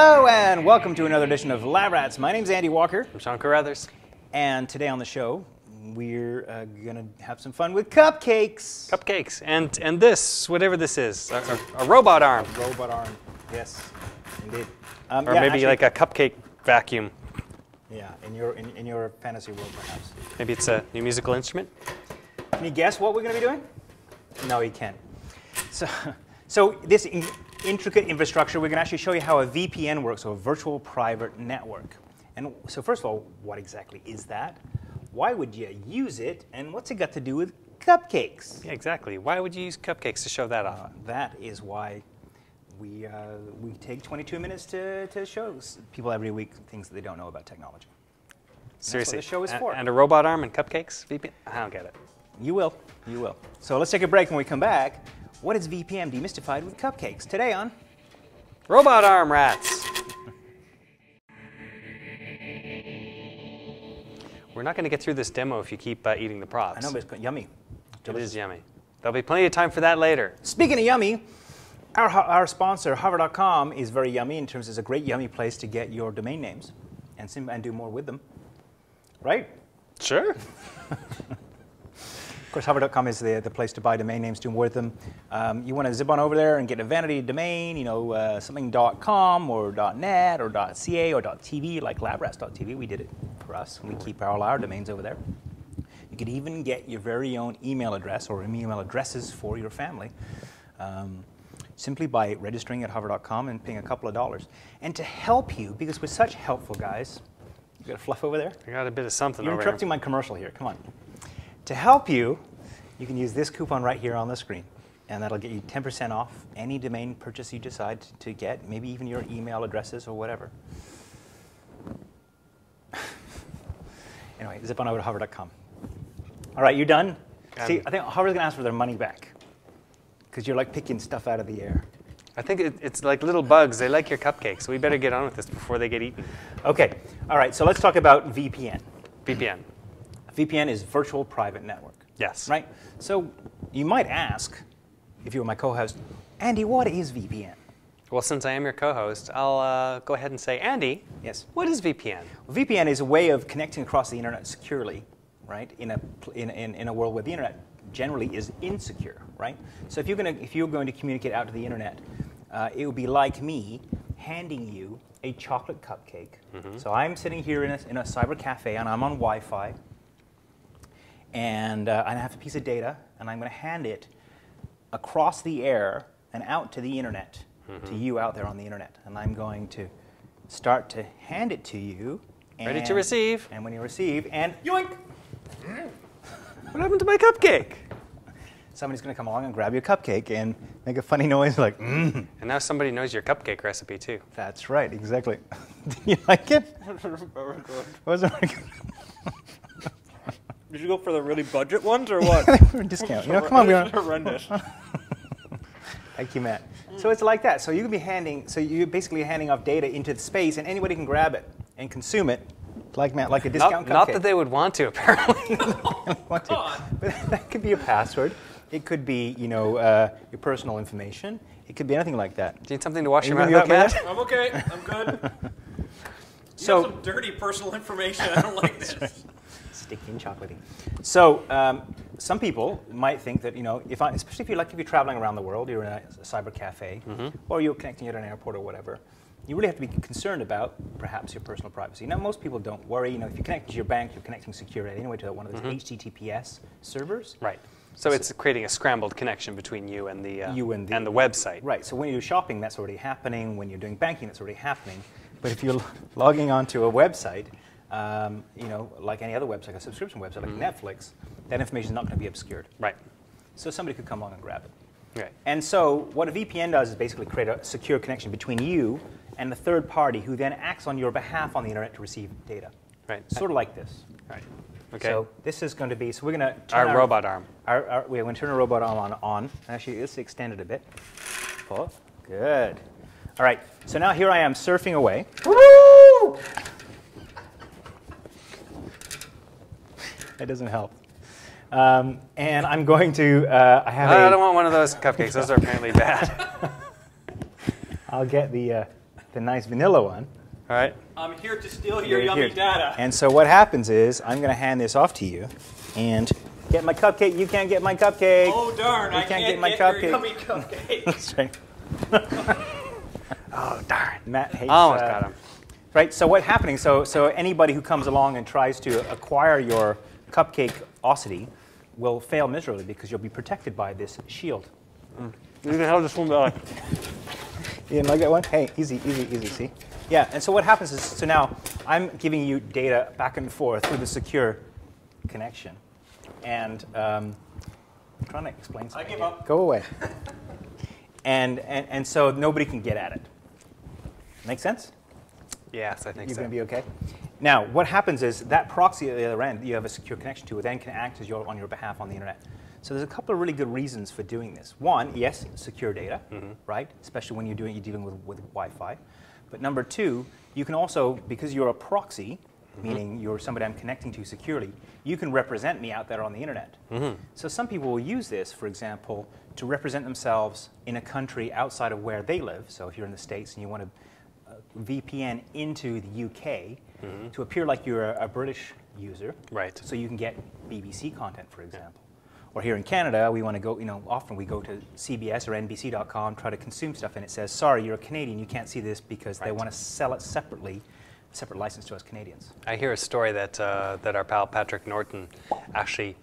Hello and welcome to another edition of Lab Rats. My name's Andy Walker, I'm Sean Carruthers. and today on the show we're uh, gonna have some fun with cupcakes. Cupcakes. And and this, whatever this is, a, a, a robot arm. A Robot arm. Yes, indeed. Um, Or yeah, maybe actually- like a cupcake vacuum. yeah, in your in, in your fantasy world perhaps. Maybe it's a new musical instrument. Can you guess what we're gonna be doing? No, you can't. So, so this intricate infrastructure, we're gonna actually show you how a VPN works, or a virtual private network. And so, first of all, what exactly is that? Why would you use it? And what's it got to do with cupcakes? Yeah, exactly. Why would you use cupcakes to show that off? Uh, that is why we, uh, we take 22 minutes to, to show people every week things that they don't know about technology. Seriously. the show is for. And a robot arm and cupcakes? VPN? I don't get it. You will. You will. So let's take a break. When we come back, what is VPN demystified with cupcakes? Today on Robot arm rats. We're not going to get through this demo if you keep uh, eating the props. I know, but it's yummy. it is yummy. There'll be plenty of time for that later. Speaking of yummy, our, our sponsor, Hover.com, is very yummy in terms it's a great yummy place to get your domain names and, sim- and do more with them. Right? Sure. Of course, Hover.com is the, the place to buy domain names, do more with them. Um, you want to zip on over there and get a vanity domain, you know, uh, something .com or .net or .ca or .tv, like labrats.tv. We did it for us. We keep all our domains over there. You could even get your very own email address or email addresses for your family um, simply by registering at hover.com and paying a couple of dollars. And to help you, because we're such helpful guys, you got a fluff over there? I got a bit of something You're interrupting here. my commercial here. Come on. To help you, you can use this coupon right here on the screen, and that'll get you 10% off any domain purchase you decide to get, maybe even your email addresses or whatever. anyway, zip on over to hover.com. All right, you done? See, Um, I think Hover's going to ask for their money back because you're like picking stuff out of the air. I think it, it's like little bugs. They like your cupcakes. So we better get on with this before they get eaten. Okay, all right, so let's talk about VPN. VPN. VPN is virtual private network. Yes. Right? So you might ask, if you were my co host, Andy, what is VPN? Well, since I am your co-host, I'll uh, go ahead and say, Andy, Yes. what is VPN? VPN is a way of connecting across the internet securely, right? In a, in, in, in a world where the internet generally is insecure, right? So if you're, gonna, if you're going to communicate out to the internet, uh, it would be like me handing you a chocolate cupcake. So I'm sitting here in a, in a cyber cafe and I'm on Wi Fi, and uh, I have a piece of data, and I'm going to hand it across the air and out to the internet, to you out there on the internet. And I'm going to start to hand it to you. Ready to receive. And when you receive, and yoink! What happened to my cupcake? Somebody's going to come along and grab your cupcake and make a funny noise like, mmm. And now somebody knows your cupcake recipe too. That's right, exactly. Did you like it? Was it very good? Did you go for the really budget ones or what? For a discount. You know, come on, we It's are. horrendous. Thank you, Matt. So it's like that. So you can be handing, so you're basically handing off data into the space, and anybody can grab it and consume it, like Matt, like a discount Not, not that they would want to, apparently. want to. But that could be a password. It could be, you know, uh, your personal information. It could be anything like that. Do you need something to wash Are your you mouth gonna out, okay Matt? I'm okay. I'm good. You So- have some dirty personal information. I don't like this. Sticky and chocolatey. So um, some people might think that you know, if I, especially if you're like if you're traveling around the world, you're in a, cyber cafe, or you're connecting at an airport or whatever. You really have to be concerned about perhaps your personal privacy. Now, most people don't worry. You know, if you connect to your bank, you're connecting securely anyway to one of those HTTPS servers. Right. So it's creating a scrambled connection between you and the, uh, You and the- website. Right. So when you're shopping, that's already happening. When you're doing banking, that's already happening. But if you're logging onto a website, um, you know, like any other website, a subscription website like Netflix, that information is not going to be obscured. Right. So somebody could come along and grab it. Right. And so what a VPN does is basically create a secure connection between you and the third party who then acts on your behalf on the internet to receive data. Right. Sort of like this. Right. Okay. So this is going to be, so we're going to Our robot arm. Our, our, we're going to turn our robot arm on, on. Actually, let's extend it a bit. Pull. Good. All right. So now here I am surfing away. That doesn't help. Um, and I'm going to, uh, I have I a, don't want one of those cupcakes. Those are apparently bad. I'll get the, uh, the nice vanilla one. All right. I'm here to steal your You're yummy here. data. And so what happens is I'm going to hand this off to you, and get my cupcake. You can't get my cupcake. oh darn! You I can't can't get my your cupcake. yummy cupcake. That's right. Oh darn. Matt hates. Almost uh, got him. Right. So what's happening? So so anybody who comes along and tries to acquire your cupcake osity will fail miserably because you'll be protected by this shield. You can hold this one back. You didn't like that one? Hey, easy, easy, easy. See? Yeah. And so what happens is, so now I'm giving you data back and forth through the secure connection, and um, I'm trying to explain something. I something. give here. up. Go away. and, and and so nobody can get at it. Make sense? Yes, I think You're so. going to be okay. Now, what happens is that proxy at the other end, you have a secure connection to, then can act as your, on your behalf on the internet. So there's a couple of really good reasons for doing this. One, yes, secure data, mm-hmm. right? Especially when you're doing you're dealing with, with Wi-Fi. But number two, you can also, because you're a proxy, mm-hmm. meaning you're somebody I'm connecting to securely, you can represent me out there on the internet. Mm-hmm. So some people will use this, for example, to represent themselves in a country outside of where they live. So if you're in the States and you want to uh, VPN into the UK to appear like you're a, a British user. Right. So you can get BBC content, for example. Or here in Canada, we want to go, you know, often we go to CBS or NBC.com, try to consume stuff, and it says, sorry, you're a Canadian, you can't see this because they want to sell it separately, separate license to us Canadians. I hear a story that uh, that our pal Patrick Norton actually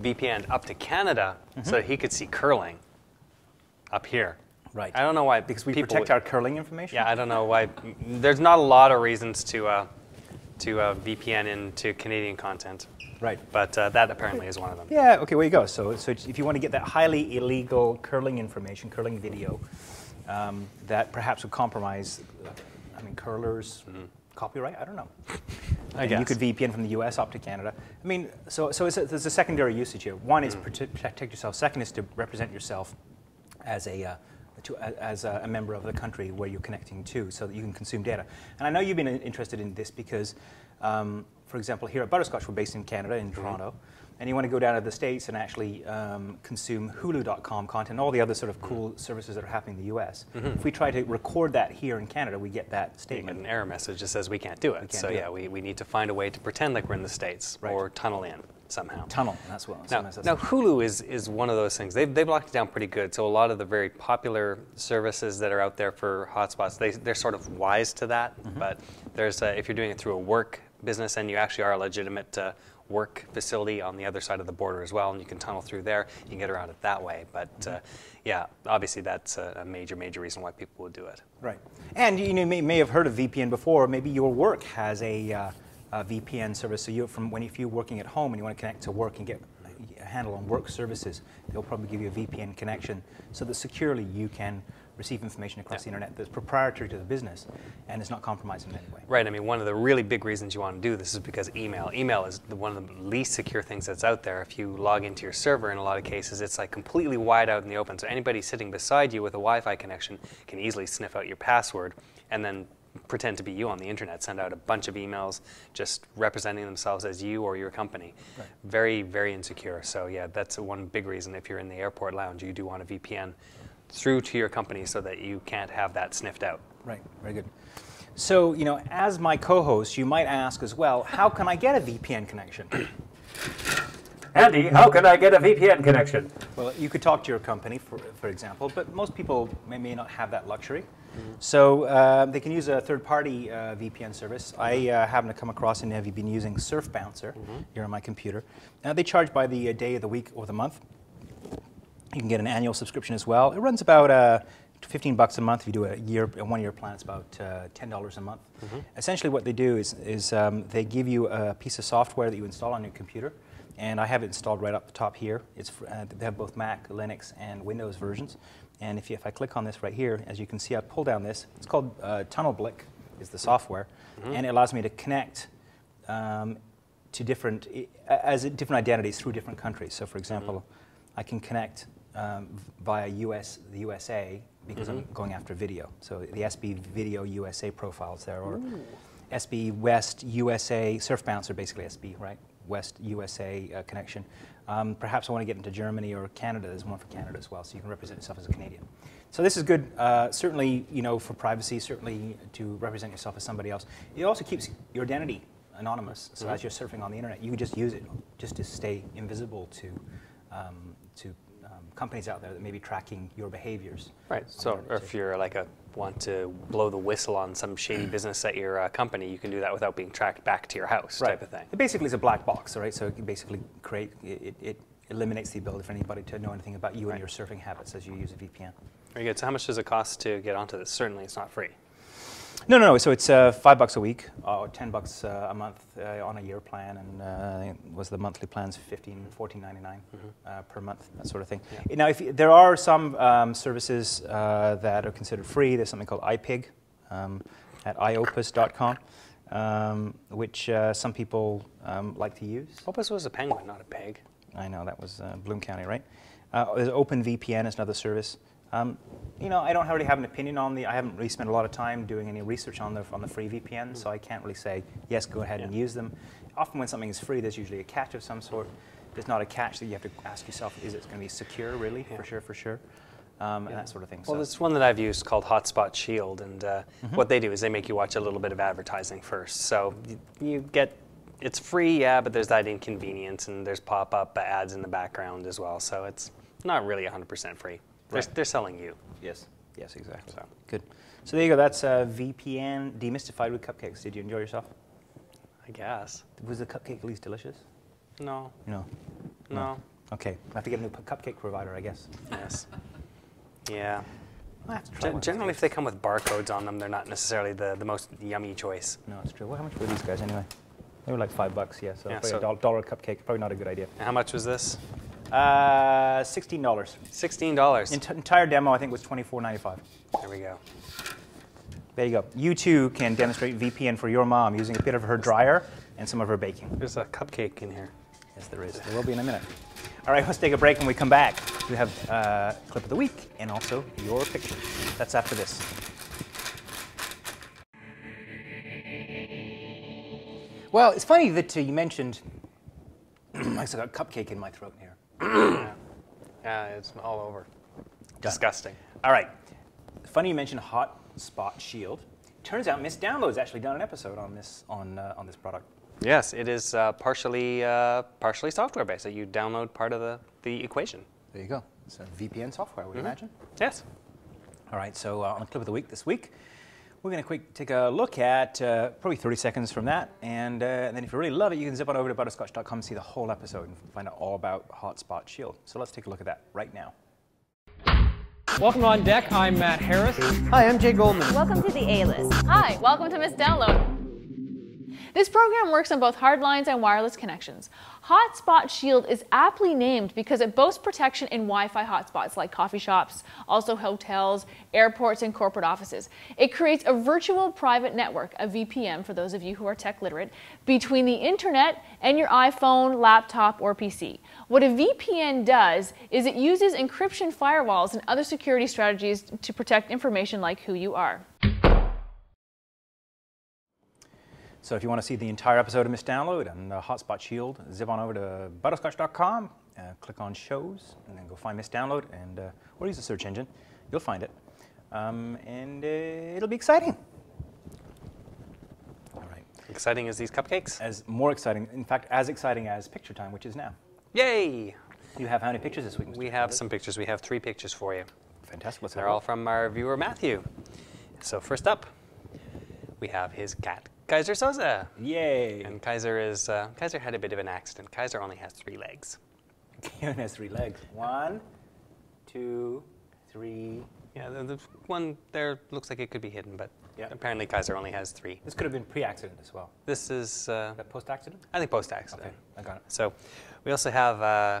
VPN'd up to Canada so that he could see curling up here. Right. I don't know why Because we protect would- our curling information? Yeah, I don't know why. There's not a lot of reasons to uh, to uh, VPN into Canadian content, Right. but uh, that apparently is one of them. Yeah, okay, Where you go. So, so if you want to get that highly illegal curling information, curling video, um, that perhaps would compromise, uh, I mean, curlers' copyright? I don't know. I And You could VPN from the US up to Canada. I mean, so, so it's a, there's a secondary usage here. One Mm. is prote- protect yourself. Second is to represent yourself as a, uh, to, as a, a member of the country where you're connecting to so that you can consume data. And I know you've been interested in this because, um, for example, here at Butterscotch, we're based in Canada, in Toronto, and you want to go down to the States and actually um, consume Hulu.com content, all the other sort of cool services that are happening in the US. If we try to record that here in Canada, we get that statement. an error message that says we can't do it. can't so do yeah, it. we, we need to find a way to pretend like we're in the states Right. or tunnel in somehow. Tunnel, that's what. Now, now Hulu is, is one of those things. They've, they've locked it down pretty good. So a lot of the very popular services that are out there for hotspots, they, they're sort of wise to that. Mm-hmm. But there's a, if you're doing it through a work business and you actually are a legitimate uh, work facility on the other side of the border as well, and you can tunnel through there, you can get around it that way. But uh, yeah, obviously that's a, a major, major reason why people would do it. Right. And you know, may, may have heard of VPN before. Maybe your work has a, uh, a VPN service. So you from when if you're working at home and you want to connect to work and get a handle on work services, they'll probably give you a VPN connection so that securely you can receive information across the internet that's proprietary to the business and it's not compromised in any way. Right. I mean, one of the really big reasons you want to do this is because email. Email is the, one of the least secure things that's out there. If you log into your server, in a lot of cases, it's like completely wide out in the open. So anybody sitting beside you with a Wi-Fi connection can easily sniff out your password and then pretend to be you on the internet, send out a bunch of emails just representing themselves as you or your company. Very, very insecure. So yeah, that's one big reason. If you're in the airport lounge, you do want a VPN through to your company so that you can't have that sniffed out. Right. Very good. So, you know, as my co-host, you might ask as well, how can I get a VPN connection? Andy, how can I get a VPN connection? Well, you could talk to your company, for, for example, but most people may, may not have that luxury. So uh, they can use a third-party uh, VPN service. I uh, happen to come across and have been using Surf Bouncer here on my computer. Now they charge by the uh, day of the week or the month. You can get an annual subscription as well. It runs about uh, 15 bucks a month. If you do a year, a one-year plan, it's about uh, $10 a month. Essentially, what they do is, is um, they give you a piece of software that you install on your computer, and I have it installed right up the top here. It's uh, they have both Mac, Linux, and Windows versions. And if, you, if I click on this right here, as you can see, I pull down this. It's called uh, TunnelBlick, is the software, and it allows me to connect um, to different as different identities through different countries. So, for example, I can connect um, via US the USA because I'm going after video. So the SB Video USA profiles there, or SB West USA Surf Bouncer, basically SB, right? West USA uh, connection. Um, perhaps I want to get into Germany or Canada. There's one for Canada as well, so you can represent yourself as a Canadian. So this is good, uh, certainly, you know, for privacy, certainly to represent yourself as somebody else. It also keeps your identity anonymous. So as you're surfing on the internet, you can just use it just to stay invisible to um, to um, companies out there that may be tracking your behaviors. Right. So, if you're like a want to blow the whistle on some shady business at your uh, company, you can do that without being tracked back to your house, type of thing. It basically is a black box, right? So it can basically create, it, it, it eliminates the ability for anybody to know anything about you Right. and your surfing habits as you use a VPN. Very good. So, how much does it cost to get onto this? Certainly, it's not free. No, no, no. So it's uh, five bucks a week, or ten bucks uh, a month uh, on a year plan, and uh, I think it was the monthly plans 15, 14.99 uh, per month, that sort of thing. Yeah. Now, if you, there are some um, services uh, that are considered free, there's something called iPig um, at iopus.com, um, which uh, some people um, like to use. Opus was a penguin, not a peg. I know that was uh, Bloom County, right? Uh, there's OpenVPN is another service. Um, you know, I don't really have an opinion on the. I haven't really spent a lot of time doing any research on the on the free VPN, so I can't really say yes, go ahead and use them. Often when something is free, there's usually a catch of some sort. There's not a catch that you have to ask yourself: Is it going to be secure, really, Yeah. for sure, for sure, um, and that sort of thing. Well, so. there's one that I've used called Hotspot Shield, and uh, Mm-hmm. what they do is they make you watch a little bit of advertising first. So you, you get it's free, yeah, but there's that inconvenience, and there's pop-up ads in the background as well. So it's not really 100% free. They're, Right. they're selling you. Yes. Yes, exactly. So. Good. So there you go. That's uh, VPN demystified with cupcakes. Did you enjoy yourself? I guess. Was the cupcake at least delicious? No. No. No. Okay. I have to get a new cupcake provider, I guess. Yes. Yeah. I'll have to try Gen- generally, if they come with barcodes on them, they're not necessarily the, the most yummy choice. No, it's true. Well, how much were these guys anyway? They were like five bucks, yeah. So, Yeah, so- a dollar, dollar cupcake, probably not a good idea. How much was this? Uh, sixteen dollars. Sixteen dollars. Ent- entire demo, I think, was twenty four ninety five. There we go. There you go. You too can demonstrate VPN for your mom using a bit of her dryer and some of her baking. There's a cupcake in here. Yes, there is. There will be in a minute. All right, let's take a break. When we come back, we have uh, clip of the week and also your picture. That's after this. Well, it's funny that uh, you mentioned. I got a cupcake in my throat here. Yeah, it's all over. Disgusting. All right. Funny you mentioned Hotspot Shield. Turns out Miss Download's actually done an episode on this on uh, on this product. Yes, it is uh, partially uh, partially software based. So you download part of the, the equation. There you go. It's a VPN software, would imagine. Yes. All right, so uh, on the clip of the week this week, we're going to quick take a look at uh, probably 30 seconds from that. And, uh, and then if you really love it, you can zip on over to butterscotch.com and see the whole episode and find out all about Hotspot Shield. So let's take a look at that right now. Welcome on deck. I'm Matt Harris. Hi, I'm Jay Goldman. Welcome to the A-List. Hi, welcome to Miss Download. This program works on both hard lines and wireless connections. Hotspot Shield is aptly named because it boasts protection in Wi Fi hotspots like coffee shops, also hotels, airports, and corporate offices. It creates a virtual private network, a VPN for those of you who are tech literate, between the internet and your iPhone, laptop, or PC. What a VPN does is it uses encryption firewalls and other security strategies to protect information like who you are. So if you want to see the entire episode of Miss Download and uh, Hotspot Shield, zip on over to butterscotch.com, uh, click on shows, and then go find Miss Download, and uh, or use the search engine. You'll find it, um, and uh, it'll be exciting. All right, Exciting as these cupcakes. as more exciting, in fact, as exciting as Picture Time, which is now. Yay! You have how many pictures this week? Mr. We have some pictures. We have three pictures for you. Fantastic. Let's They're all from our viewer Matthew. So first up, we have his cat Kaiser Soza. Yay! And Kaiser is uh, Kaiser had a bit of an accident. Kaiser only has three legs. Kevin has three legs. One, two, three. Yeah, the, the one there looks like it could be hidden, but Yeah. apparently Kaiser only has three. This could have been pre-accident as well. This is, uh, post-accident? I think, post-accident. Okay, I got it. So we also have uh,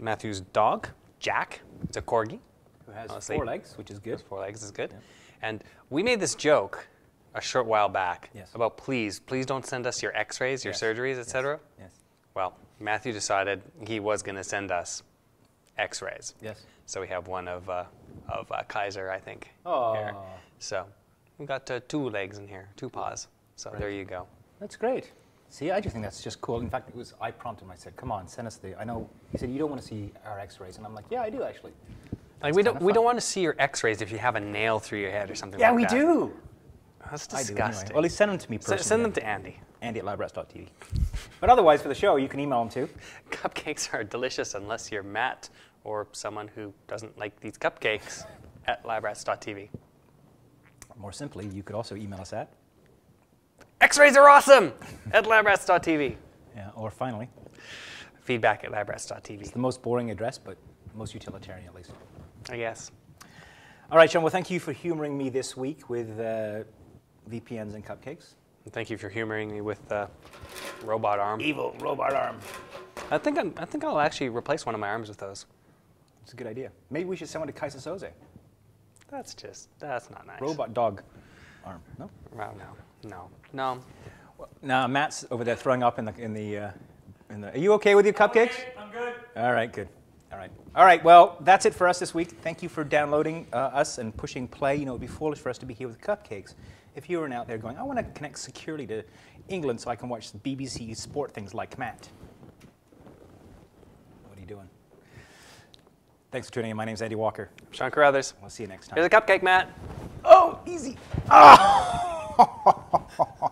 Matthew's dog, Jack. It's a corgi. Who has Honestly, four legs, which is good. Four legs is good. And we made this joke a short while back Yes. about please, please don't send us your X-rays, your Yes, surgeries, etc. Yes. Well, Matthew decided he was going to send us X-rays. Yes. So we have one of uh, of uh, Kaiser, I think. Here. So we've got uh, two legs in here, two paws. So there you go. That's great. See, I just think that's just cool. In fact, it was I prompted him. I said, "Come on, send us the." I know he said you don't want to see our X-rays, and I'm like, "Yeah, I do actually." Like we don't we don't want to see your X-rays if you have a nail through your head or something. Yeah, like we that. do. That's disgusting. anyway. Well, at least send them to me S- personally. send them to Andy. Andy at labrats.tv. But otherwise, for the show, you can email them too. Cupcakes are delicious unless you're Matt or someone who doesn't like these cupcakes at labrats.tv. More simply, you could also email us at. X-rays are awesome at labrats.tv. Yeah, or finally, Feedback at labrats.tv. It's the most boring address, but most utilitarian at least. I guess. All right, Sean. Well, thank you for humoring me this week with uh, VPNs and cupcakes. Thank you for humoring me with the robot arm. Evil robot arm. I think I'm, I think I'll actually replace one of my arms with those. It's a good idea. Maybe we should send one to Kaisa Soze. That's just that's not nice. Robot dog arm. No. Well, no, no, no. Now Matt's over there throwing up in the in the uh, in the. Are you okay with your cupcakes? I'm good. All right, good. All right. All right. Well, that's it for us this week. Thank you for downloading uh, us and pushing play. You know, it'd be foolish for us to be here with cupcakes. If you were out there going, I want to connect securely to England so I can watch the BBC sport things like Matt. What are you doing? Thanks for tuning in. My name's Andy Walker. I'm Sean Carruthers. We'll see you next time. Here's a cupcake, Matt. oh, easy. Are ah!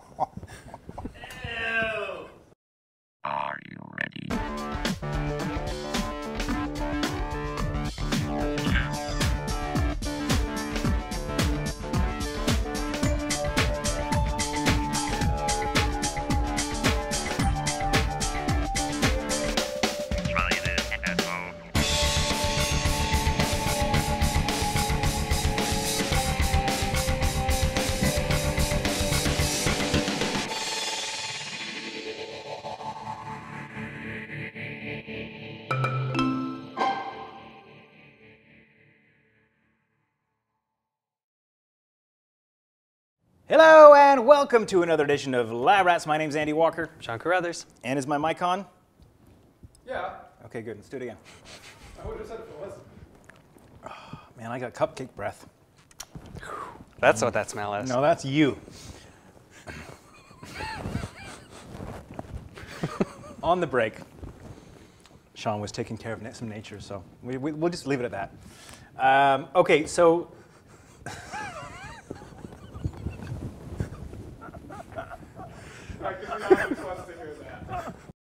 and welcome to another edition of Lab Rats. My name's Andy Walker. Sean Carruthers. And is my mic on? Yeah, Okay, good. Let's do it again. I would have said it wasn't. Man, I got cupcake breath. That's what that smell is. No, that's you. On the break, Sean was taking care of some nature, so we, we, we'll just leave it at that. Um, okay, so I can be honest with you.